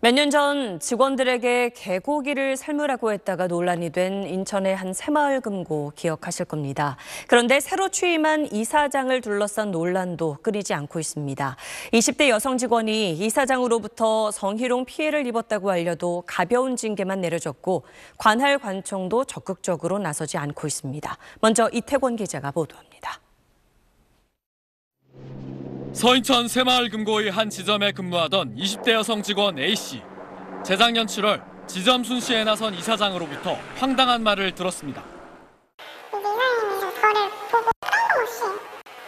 몇 년 전 직원들에게 개고기를 삶으라고 했다가 논란이 된 인천의 한 새마을 금고 기억하실 겁니다. 그런데 새로 취임한 이사장을 둘러싼 논란도 끊이지 않고 있습니다. 20대 여성 직원이 이사장으로부터 성희롱 피해를 입었다고 알려도 가벼운 징계만 내려졌고 관할 관청도 적극적으로 나서지 않고 있습니다. 먼저 이태권 기자가 보도합니다. 서인천 새마을 금고의 한 지점에 근무하던 20대 여성 직원 A씨. 재작년 7월 지점 순시에 나선 이사장으로부터 황당한 말을 들었습니다. 이제 이사님이 저를 보고 뜬금없이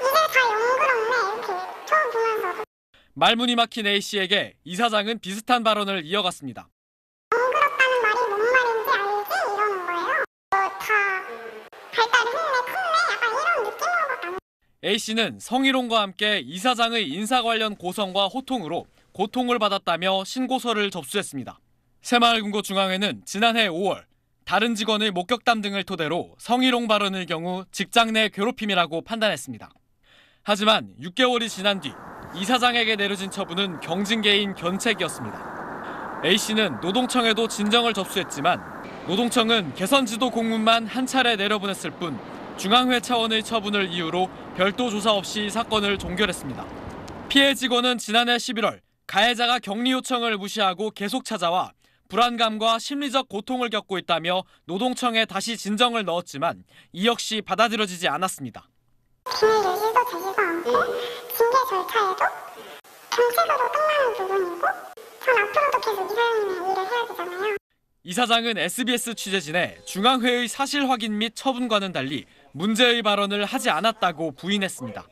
이게 다 영그럽네 이렇게 처음 보면서 말문이 막힌 A씨에게 이사장은 비슷한 발언을 이어갔습니다. A씨는 성희롱과 함께 이사장의 인사 관련 고성과 호통으로 고통을 받았다며 신고서를 접수했습니다. 새마을금고 중앙회는 지난해 5월 다른 직원의 목격담 등을 토대로 성희롱 발언의 경우 직장 내 괴롭힘이라고 판단했습니다. 하지만 6개월이 지난 뒤 이사장에게 내려진 처분은 경징계인 견책이었습니다. A씨는 노동청에도 진정을 접수했지만 노동청은 개선지도 공문만 한 차례 내려보냈을 뿐 중앙회 차원의 처분을 이유로 별도 조사 없이 사건을 종결했습니다. 피해 직원은 지난해 11월 가해자가 격리 요청을 무시하고 계속 찾아와 불안감과 심리적 고통을 겪고 있다며 노동청에 다시 진정을 넣었지만 이 역시 받아들여지지 않았습니다. 비밀 유지도 되지도 않고 징계 절차에도 견책으로 끝나는 부분이고 전 앞으로도 계속 이사님의 일을 해야 되잖아요. 이사장은 SBS 취재진에 중앙회의 사실 확인 및 처분과는 달리 문제의 발언을 하지 않았다고 부인했습니다.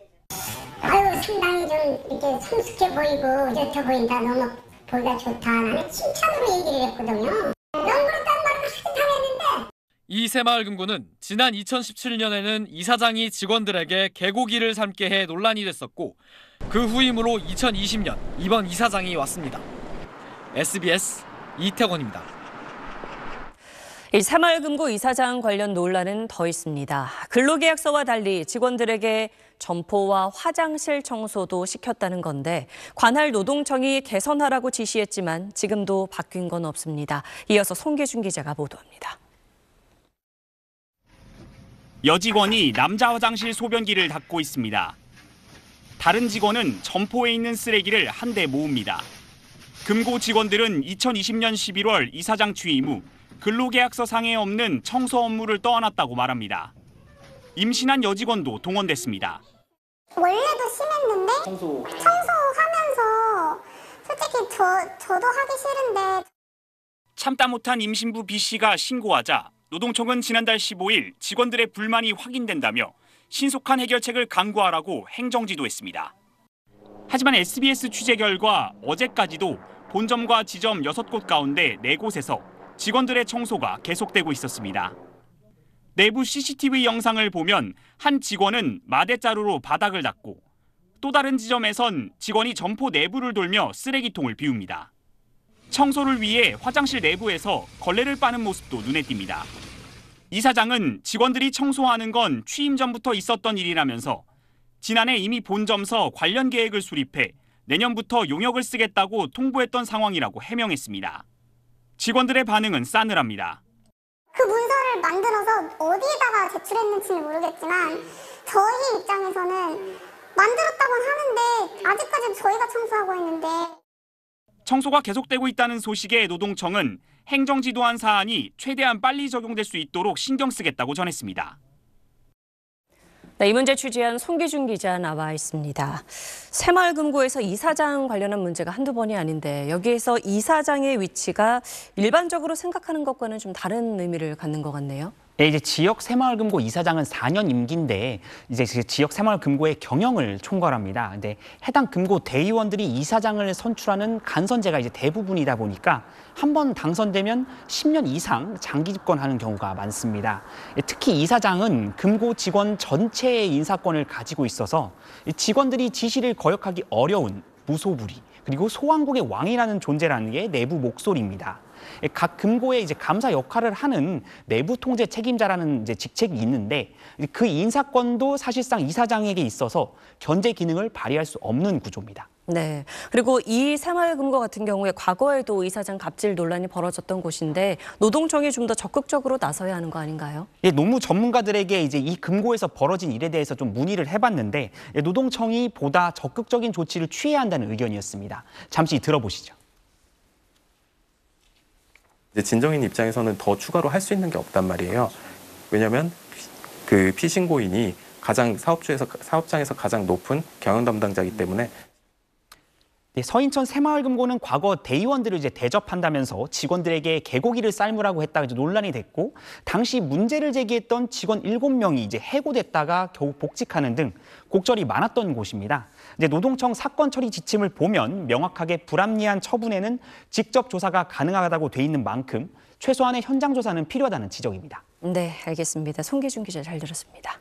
아유 상당히 좀 이렇게 성숙해 보이고 좋다 보인다 너무 보기가 좋다 나는 칭찬으로 얘기를 했거든요 영그럽다는 말을 하긴 다 했는데 이 새마을금고는 지난 2017년에는 이사장이 직원들에게 개고기를 삶게 해 논란이 됐었고 그 후임으로 2020년 이번 이사장이 왔습니다. SBS 이태권입니다. 이 새마을금고 이사장 관련 논란은 더 있습니다. 근로계약서와 달리 직원들에게 점포와 화장실 청소도 시켰다는 건데 관할 노동청이 개선하라고 지시했지만 지금도 바뀐 건 없습니다. 이어서 송계준 기자가 보도합니다. 여직원이 남자 화장실 소변기를 닦고 있습니다. 다른 직원은 점포에 있는 쓰레기를 한대 모읍니다. 금고 직원들은 2020년 11월 이사장 취임 후 근로계약서 상에 없는 청소 업무를 떠안았다고 말합니다. 임신한 여직원도 동원됐습니다. 원래도 심했는데 청소 청소하면서 솔직히 저 저도 하기 싫은데 참다 못한 임신부 B 씨가 신고하자 노동청은 지난달 15일 직원들의 불만이 확인된다며 신속한 해결책을 강구하라고 행정지도했습니다. 하지만 SBS 취재 결과 어제까지도 본점과 지점 6곳 가운데 4곳에서 직원들의 청소가 계속되고 있었습니다. 내부 CCTV 영상을 보면 한 직원은 마대자루로 바닥을 닦고 또 다른 지점에선 직원이 점포 내부를 돌며 쓰레기통을 비웁니다. 청소를 위해 화장실 내부에서 걸레를 빠는 모습도 눈에 띕니다. 이 사장은 직원들이 청소하는 건 취임 전부터 있었던 일이라면서 지난해 이미 본점서 관련 계획을 수립해 내년부터 용역을 쓰겠다고 통보했던 상황이라고 해명했습니다. 직원들의 반응은 싸늘합니다. 그 문서를 만들어서 어디에다가 제출했는지는 모르겠지만 저희 입장에서는 만들었다고는 하는데 아직까지 저희가 청소하고 있는데 청소가 계속되고 있다는 소식에 노동청은 행정지도안 사안이 최대한 빨리 적용될 수 있도록 신경 쓰겠다고 전했습니다. 네, 이 문제 취재한 송기준 기자 나와 있습니다. 새마을금고에서 이사장 관련한 문제가 한두 번이 아닌데 여기에서 이사장의 위치가 일반적으로 생각하는 것과는 좀 다른 의미를 갖는 것 같네요. 네, 이제 지역 새마을금고 이사장은 4년 임기인데 이제 그 지역 새마을금고의 경영을 총괄합니다. 근데 해당 금고 대의원들이 이사장을 선출하는 간선제가 이제 대부분이다 보니까 한 번 당선되면 10년 이상 장기 집권하는 경우가 많습니다. 특히 이사장은 금고 직원 전체의 인사권을 가지고 있어서 직원들이 지시를 거역하기 어려운 무소불위 그리고 소왕국의 왕이라는 존재라는 게 내부 목소리입니다. 각 금고에 이제 감사 역할을 하는 내부 통제 책임자라는 이제 직책이 있는데 그 인사권도 사실상 이사장에게 있어서 견제 기능을 발휘할 수 없는 구조입니다. 네. 그리고 이 새마을금고 같은 경우에 과거에도 이사장 갑질 논란이 벌어졌던 곳인데 노동청이 좀 더 적극적으로 나서야 하는 거 아닌가요? 예, 노무 전문가들에게 이제 이 금고에서 벌어진 일에 대해서 좀 문의를 해봤는데 예, 노동청이 보다 적극적인 조치를 취해야 한다는 의견이었습니다. 잠시 들어보시죠. 진정인 입장에서는 더 추가로 할 수 있는 게 없단 말이에요. 왜냐하면 그 피신고인이 가장 사업주에서 사업장에서 가장 높은 경영 담당자이기 때문에 네, 서인천 새마을금고는 과거 대의원들을 이제 대접한다면서 직원들에게 개고기를 삶으라고 했다가 이제 논란이 됐고 당시 문제를 제기했던 직원 7명이 이제 해고됐다가 겨우 복직하는 등 곡절이 많았던 곳입니다. 이제 노동청 사건 처리 지침을 보면 명확하게 불합리한 처분에는 직접 조사가 가능하다고 돼 있는 만큼 최소한의 현장 조사는 필요하다는 지적입니다. 네, 알겠습니다. 송기준 기자 잘 들었습니다.